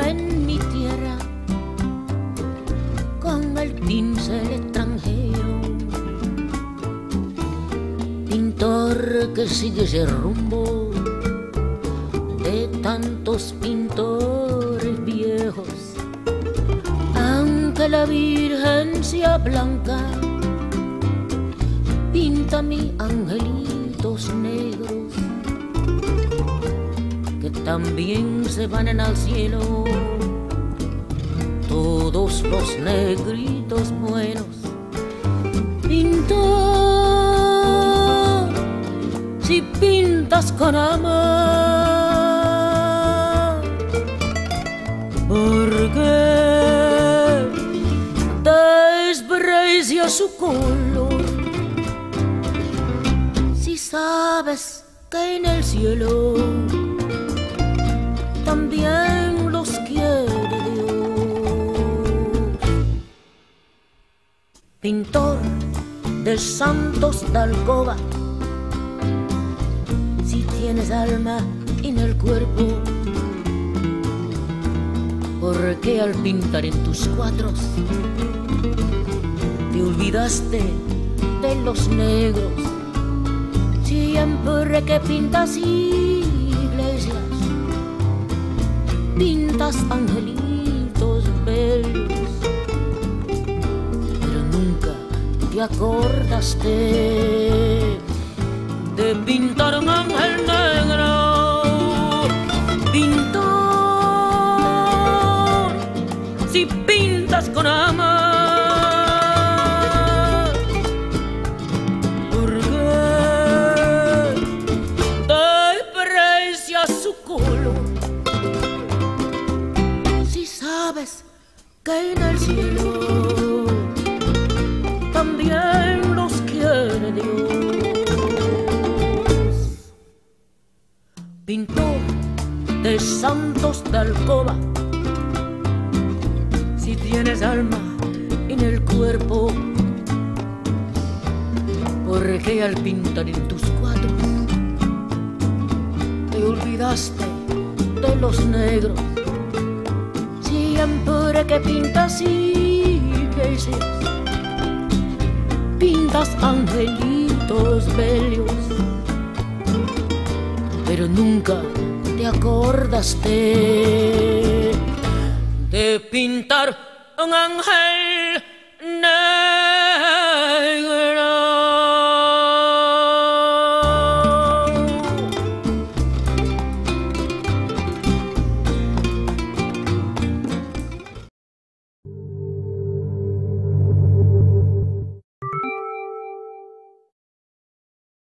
en mi tierra con el pincel extranjero, pintor que sigue ese rumbo de tantos pintores viejos, aunque la Virgen blanca también se van al cielo todos los negritos buenos. Pintor, si pintas con amor, porque desprecia su color. Si sabes que en el cielo pintor de santos de alcoba. Si tienes alma en el cuerpo, ¿por qué al pintar en tus cuadros te olvidaste de los negros? Siempre que pintas iglesias, pintas angelitos te acordaste de pintar un ángel negro. Pintor, si pintas con amor, porque desprecia su color. Si sabes que en el cielo de alcoba, si tienes alma en el cuerpo, porque al pintar en tus cuadros te olvidaste de los negros, siempre que pintas iglesias pintas angelitos bellos, pero nunca te acordaste de pintar un ángel.